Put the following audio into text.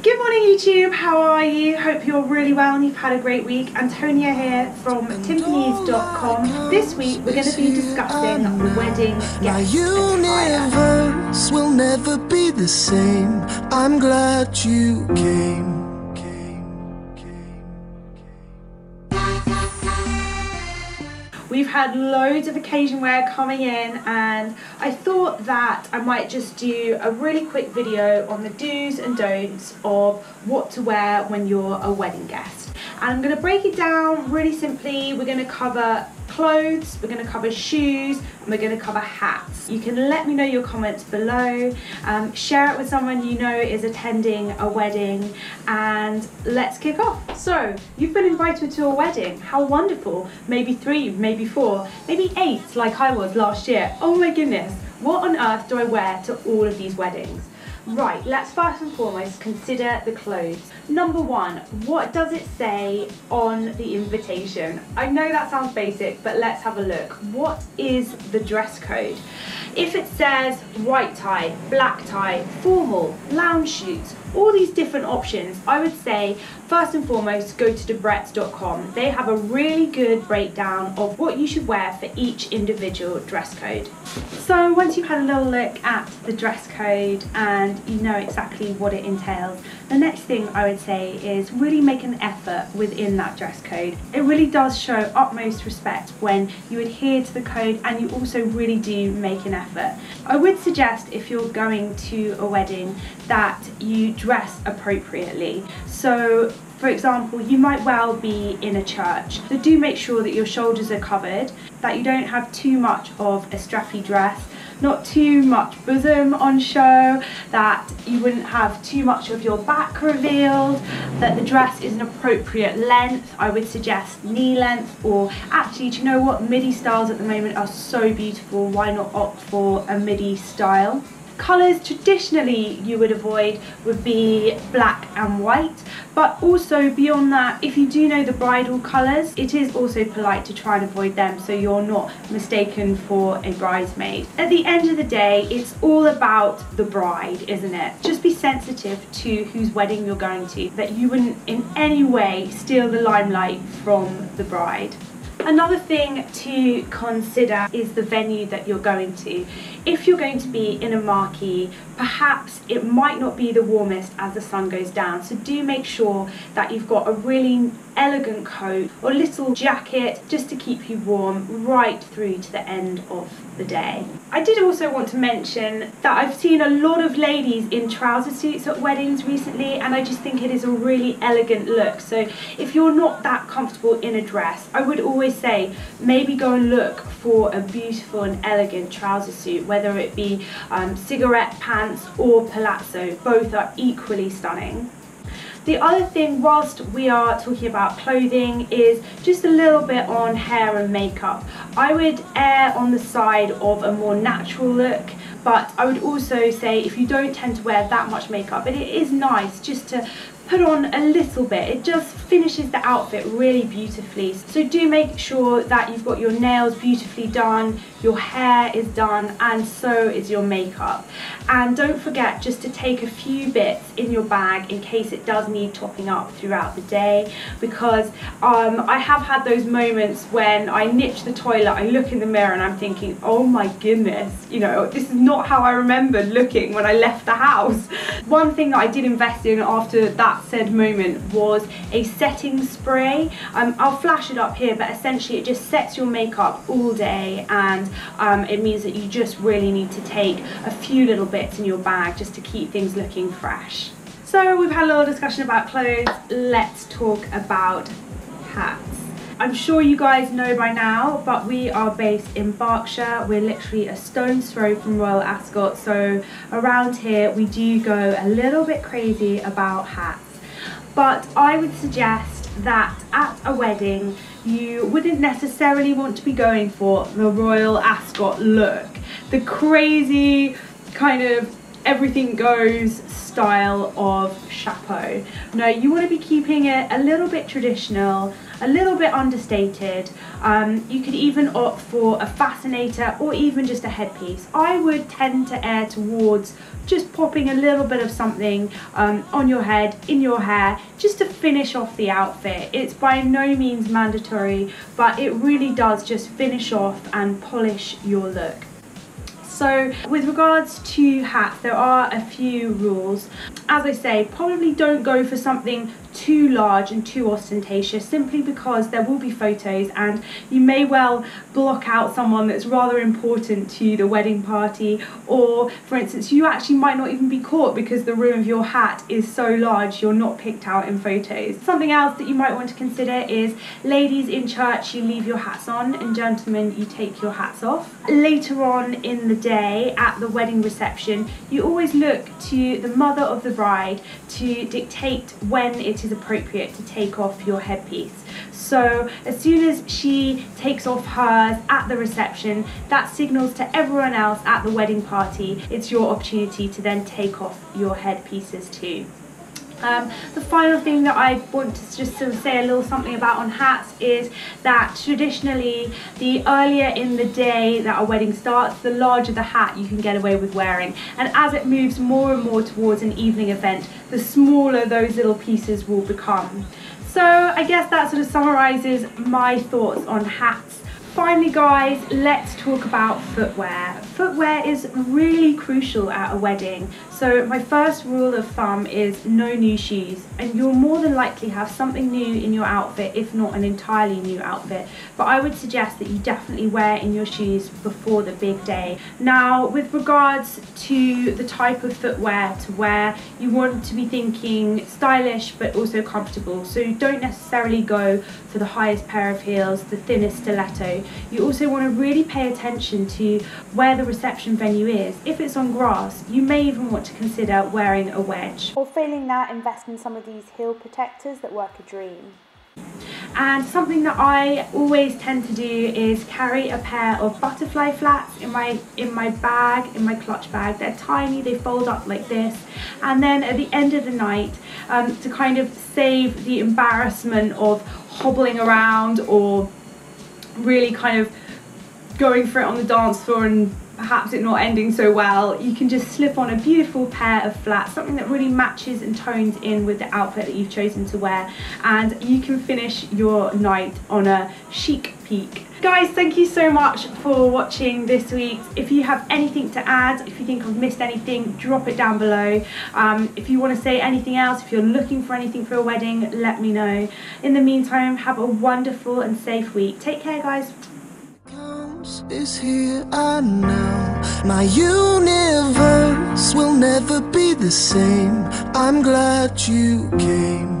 Good morning YouTube, how are you? Hope you're really well and you've had a great week. Antonia here from timpanys.com. This week we're going to be discussing the wedding guest universe will never be the same. I'm glad you came, We've had loads of occasion wear coming in and I thought that I might just do a really quick video on the do's and don'ts of what to wear when you're a wedding guest. And I'm going to break it down really simply. We're going to cover clothes, we're going to cover shoes, and we're going to cover hats. You can let me know your comments below, um, share it with someone you know is attending a wedding, and let's kick off. So, you've been invited to a wedding. How wonderful. Maybe three, maybe four, maybe eight, like I was last year. Oh my goodness, what on earth do I wear to all of these weddings? Right, let's first and foremost consider the clothes. Number one, what does it say on the invitation? I know that sounds basic, but let's have a look. What is the dress code? If it says white tie, black tie, formal, lounge suits, all these different options, I would say first and foremost go to debrett's.com. They have a really good breakdown of what you should wear for each individual dress code. So once you've had a little look at the dress code and you know exactly what it entails, the next thing I would say is really make an effort within that dress code. It really does show utmost respect when you adhere to the code and you also really do make an effort. I would suggest if you're going to a wedding that you dress appropriately. So for example, you might well be in a church, so do make sure that your shoulders are covered, that you don't have too much of a strappy dress, not too much bosom on show, that you wouldn't have too much of your back revealed, that the dress is an appropriate length. I would suggest knee length, or actually, do you know what? Midi styles at the moment are so beautiful. Why not opt for a midi style? Colours traditionally you would avoid would be black and white, but also beyond that, if you do know the bridal colours, it is also polite to try and avoid them so you're not mistaken for a bridesmaid. At the end of the day, it's all about the bride, isn't it? Just be sensitive to whose wedding you're going to, that you wouldn't in any way steal the limelight from the bride. Another thing to consider is the venue that you're going to. If you're going to be in a marquee, perhaps it might not be the warmest as the sun goes down. So do make sure that you've got a really elegant coat or little jacket just to keep you warm right through to the end of the day. I did also want to mention that I've seen a lot of ladies in trouser suits at weddings recently and I just think it is a really elegant look. So if you're not that comfortable in a dress, I would always say maybe go and look for a beautiful and elegant trouser suit, whether it be um, cigarette pants or palazzo, both are equally stunning. The other thing whilst we are talking about clothing is just a little bit on hair and makeup. I would err on the side of a more natural look but I would also say if you don't tend to wear that much makeup but it is nice just to put on a little bit. It just finishes the outfit really beautifully. So do make sure that you've got your nails beautifully done, your hair is done, and so is your makeup. And don't forget just to take a few bits in your bag in case it does need topping up throughout the day because um, I have had those moments when I niche the toilet, I look in the mirror and I'm thinking, oh my goodness, you know, this is not how I remembered looking when I left the house. One thing that I did invest in after that said moment was a setting spray. Um, I'll flash it up here, but essentially it just sets your makeup all day and um, it means that you just really need to take a few little bits in your bag just to keep things looking fresh. So we've had a little discussion about clothes, let's talk about hats. I'm sure you guys know by now, but we are based in Berkshire. We're literally a stone's throw from Royal Ascot, so around here we do go a little bit crazy about hats but I would suggest that at a wedding you wouldn't necessarily want to be going for the Royal Ascot look. The crazy kind of everything goes style of chapeau. No, you want to be keeping it a little bit traditional a little bit understated. Um, you could even opt for a fascinator or even just a headpiece. I would tend to err towards just popping a little bit of something um, on your head, in your hair, just to finish off the outfit. It's by no means mandatory, but it really does just finish off and polish your look. So with regards to hats, there are a few rules. As I say, probably don't go for something too large and too ostentatious simply because there will be photos and you may well block out someone that's rather important to the wedding party or for instance you actually might not even be caught because the rim of your hat is so large you're not picked out in photos. Something else that you might want to consider is ladies in church you leave your hats on and gentlemen you take your hats off. Later on in the day at the wedding reception you always look to the mother of the bride to dictate when it is is appropriate to take off your headpiece. So as soon as she takes off hers at the reception, that signals to everyone else at the wedding party it's your opportunity to then take off your headpieces too. Um, the final thing that I want to just sort of say a little something about on hats is that traditionally the earlier in the day that a wedding starts the larger the hat you can get away with wearing and as it moves more and more towards an evening event the smaller those little pieces will become. So I guess that sort of summarises my thoughts on hats Finally guys, let's talk about footwear. Footwear is really crucial at a wedding. So my first rule of thumb is no new shoes and you'll more than likely have something new in your outfit if not an entirely new outfit. But I would suggest that you definitely wear in your shoes before the big day. Now with regards to the type of footwear to wear, you want to be thinking stylish but also comfortable. So don't necessarily go for the highest pair of heels, the thinnest stiletto you also want to really pay attention to where the reception venue is. If it's on grass, you may even want to consider wearing a wedge. Or failing that, invest in some of these heel protectors that work a dream. And something that I always tend to do is carry a pair of butterfly flats in my in my bag, in my clutch bag. They're tiny, they fold up like this. And then at the end of the night, um, to kind of save the embarrassment of hobbling around or really kind of going for it on the dance floor and perhaps it not ending so well, you can just slip on a beautiful pair of flats, something that really matches and tones in with the outfit that you've chosen to wear, and you can finish your night on a chic peak. Guys, thank you so much for watching this week. If you have anything to add, if you think I've missed anything, drop it down below. Um, if you want to say anything else, if you're looking for anything for a wedding, let me know. In the meantime, have a wonderful and safe week. Take care, guys is here and now. My universe will never be the same. I'm glad you came.